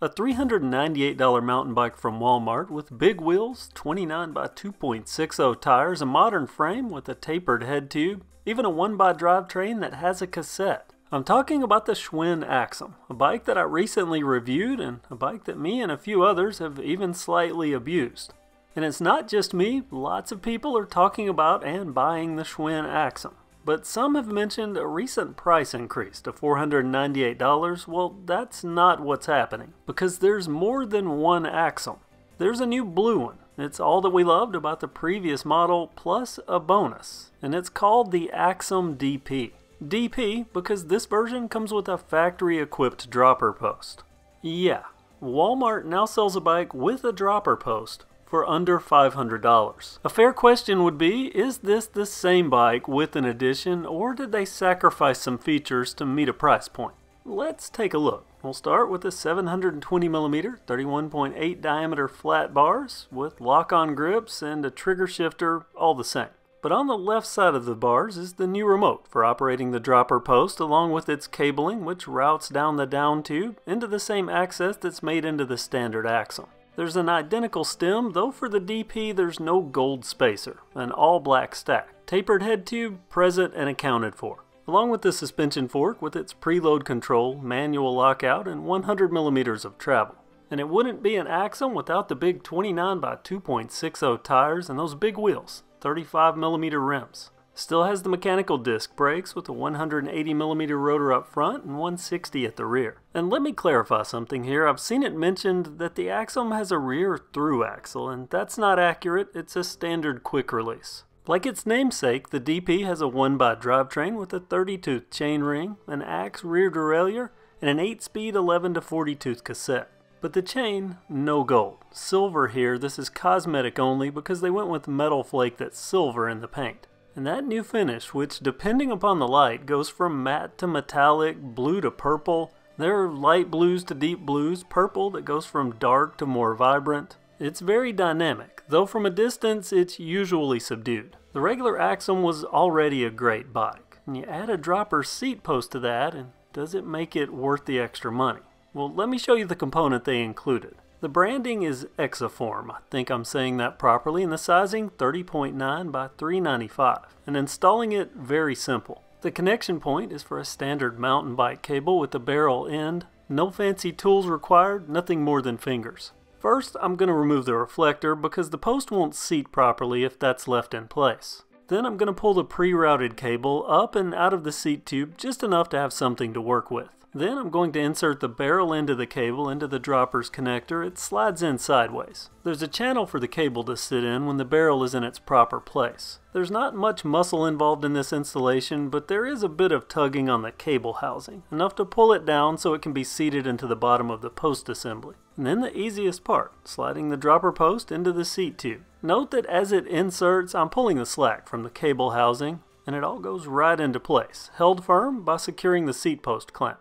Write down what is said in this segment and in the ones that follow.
A $398 mountain bike from Walmart with big wheels, 29 by 2.60 tires, a modern frame with a tapered head tube, even a 1x drivetrain that has a cassette. I'm talking about the Schwinn Axum, a bike that I recently reviewed and a bike that me and a few others have even slightly abused. And it's not just me, lots of people are talking about and buying the Schwinn Axum. But some have mentioned a recent price increase to $498. Well, that's not what's happening, because there's more than one Axum. There's a new blue one. It's all that we loved about the previous model, plus a bonus, and it's called the Axum DP. DP because this version comes with a factory equipped dropper post. Yeah, Walmart now sells a bike with a dropper post for under $500. A fair question would be, is this the same bike with an addition or did they sacrifice some features to meet a price point? Let's take a look. We'll start with the 720mm 31.8 diameter flat bars with lock-on grips and a trigger shifter all the same. But on the left side of the bars is the new remote for operating the dropper post along with its cabling which routes down the down tube into the same access that's made into the standard Axum. There's an identical stem, though for the DP there's no gold spacer, an all black stack. Tapered head tube, present and accounted for. Along with the suspension fork with its preload control, manual lockout, and 100 millimeters of travel. And it wouldn't be an Axum without the big 29 by 2.60 tires and those big wheels, 35 millimeter rims. Still has the mechanical disc brakes with a 180mm rotor up front and 160 at the rear. And let me clarify something here. I've seen it mentioned that the Axum has a rear through axle, and that's not accurate. It's a standard quick release. Like its namesake, the DP has a 1x drivetrain with a 30-tooth chainring, an axe rear derailleur, and an 8-speed 11 to 40 tooth cassette. But the chain, no gold. Silver here, this is cosmetic only because they went with metal flake that's silver in the paint. And that new finish, which depending upon the light goes from matte to metallic, blue to purple, there are light blues to deep blues, purple that goes from dark to more vibrant. It's very dynamic, though from a distance it's usually subdued. The regular Axum was already a great bike, and you add a dropper seat post to that, and does it make it worth the extra money? Well, let me show you the component they included. The branding is Exaform, I think I'm saying that properly, and the sizing 30.9 by 395. And installing it, very simple. The connection point is for a standard mountain bike cable with a barrel end. No fancy tools required, nothing more than fingers. First, I'm going to remove the reflector because the post won't seat properly if that's left in place. Then I'm going to pull the pre-routed cable up and out of the seat tube just enough to have something to work with. Then I'm going to insert the barrel end of the cable into the dropper's connector. It slides in sideways. There's a channel for the cable to sit in when the barrel is in its proper place. There's not much muscle involved in this installation, but there is a bit of tugging on the cable housing, enough to pull it down so it can be seated into the bottom of the post assembly. And then the easiest part, sliding the dropper post into the seat tube. Note that as it inserts, I'm pulling the slack from the cable housing, and it all goes right into place, held firm by securing the seat post clamp.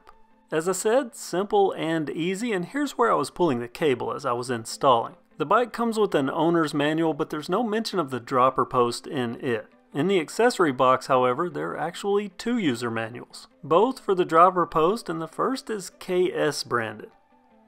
As I said, simple and easy, and here's where I was pulling the cable as I was installing. The bike comes with an owner's manual, but there's no mention of the dropper post in it. In the accessory box, however, there are actually two user manuals, both for the dropper post, and the first is KS branded.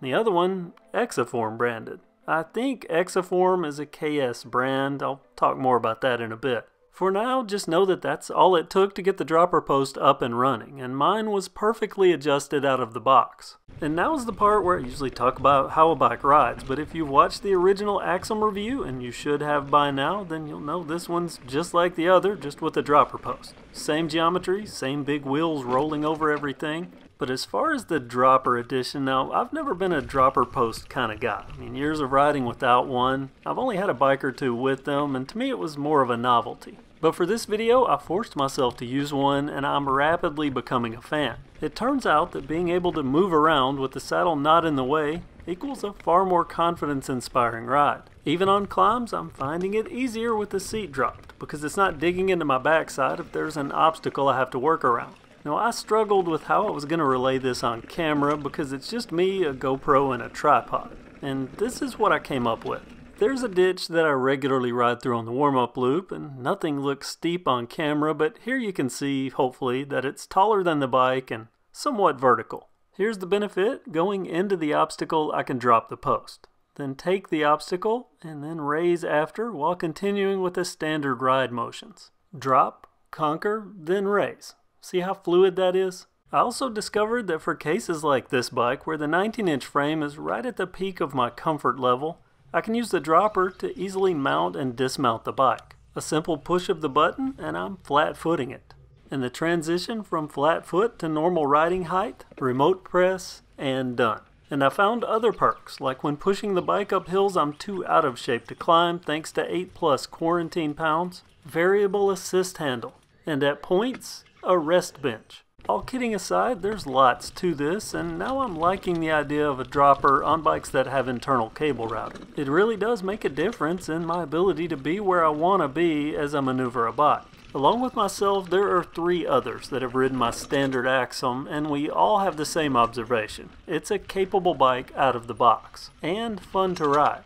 The other one, Exaform branded. I think Exaform is a KS brand. I'll talk more about that in a bit. For now, just know that that's all it took to get the dropper post up and running, and mine was perfectly adjusted out of the box. And now is the part where I usually talk about how a bike rides, but if you've watched the original Axum review, and you should have by now, then you'll know this one's just like the other, just with a dropper post. Same geometry, same big wheels rolling over everything, but as far as the dropper edition, now I've never been a dropper post kind of guy. I mean, years of riding without one. I've only had a bike or two with them, and to me it was more of a novelty. But for this video, I forced myself to use one, and I'm rapidly becoming a fan. It turns out that being able to move around with the saddle not in the way equals a far more confidence-inspiring ride. Even on climbs, I'm finding it easier with the seat dropped, because it's not digging into my backside if there's an obstacle I have to work around. Now I struggled with how I was going to relay this on camera because it's just me, a GoPro, and a tripod. And this is what I came up with. There's a ditch that I regularly ride through on the warm-up loop and nothing looks steep on camera but here you can see, hopefully, that it's taller than the bike and somewhat vertical. Here's the benefit, going into the obstacle I can drop the post. Then take the obstacle and then raise after while continuing with the standard ride motions. Drop, conquer, then raise. See how fluid that is? I also discovered that for cases like this bike where the 19 inch frame is right at the peak of my comfort level, I can use the dropper to easily mount and dismount the bike. A simple push of the button and I'm flat footing it and the transition from flat foot to normal riding height, remote press, and done. And I found other perks, like when pushing the bike up hills I'm too out of shape to climb thanks to 8 plus quarantine pounds, variable assist handle, and at points, a rest bench. All kidding aside, there's lots to this, and now I'm liking the idea of a dropper on bikes that have internal cable routing. It really does make a difference in my ability to be where I want to be as I maneuver a bike. Along with myself, there are three others that have ridden my standard Axum, and we all have the same observation. It's a capable bike out of the box, and fun to ride.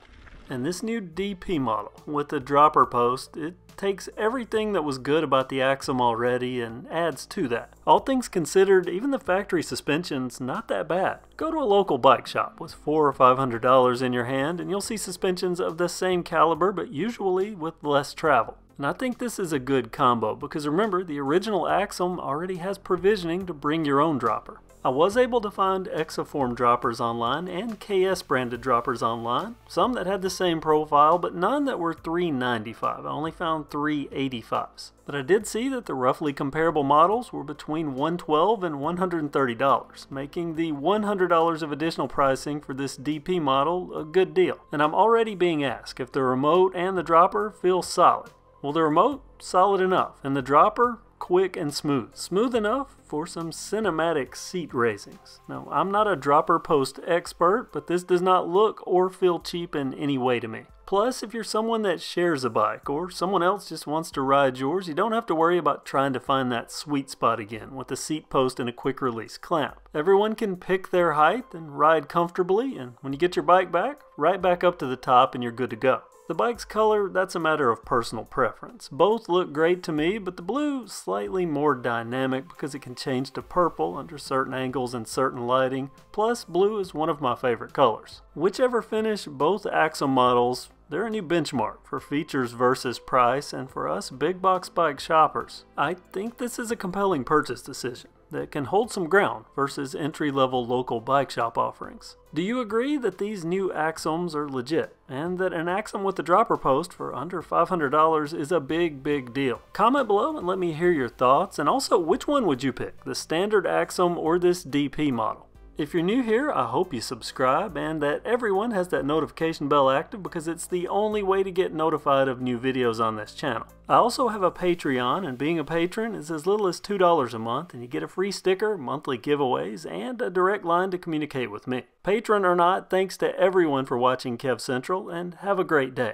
And this new DP model, with the dropper post, it takes everything that was good about the Axum already and adds to that. All things considered, even the factory suspension's not that bad. Go to a local bike shop with four or five hundred dollars in your hand and you'll see suspensions of the same caliber but usually with less travel. And I think this is a good combo because remember, the original Axum already has provisioning to bring your own dropper. I was able to find Exaform droppers online and KS branded droppers online, some that had the same profile, but none that were 395. I only found 385s. But I did see that the roughly comparable models were between 112 and $130, making the $100 of additional pricing for this DP model a good deal. And I'm already being asked if the remote and the dropper feel solid. Well, the remote, solid enough, and the dropper, quick and smooth. Smooth enough for some cinematic seat raisings. Now, I'm not a dropper post expert, but this does not look or feel cheap in any way to me. Plus, if you're someone that shares a bike or someone else just wants to ride yours, you don't have to worry about trying to find that sweet spot again with a seat post and a quick release clamp. Everyone can pick their height and ride comfortably, and when you get your bike back, right back up to the top and you're good to go. The bike's color, that's a matter of personal preference. Both look great to me, but the blue slightly more dynamic because it can change to purple under certain angles and certain lighting. Plus, blue is one of my favorite colors. Whichever finish, both Axum models they're a new benchmark for features versus price and for us big box bike shoppers. I think this is a compelling purchase decision that can hold some ground versus entry-level local bike shop offerings. Do you agree that these new Axums are legit and that an Axum with a dropper post for under $500 is a big, big deal? Comment below and let me hear your thoughts and also which one would you pick, the standard Axum or this DP model? If you're new here, I hope you subscribe and that everyone has that notification bell active because it's the only way to get notified of new videos on this channel. I also have a Patreon and being a patron is as little as $2 a month and you get a free sticker, monthly giveaways, and a direct line to communicate with me. Patron or not, thanks to everyone for watching Kev Central and have a great day.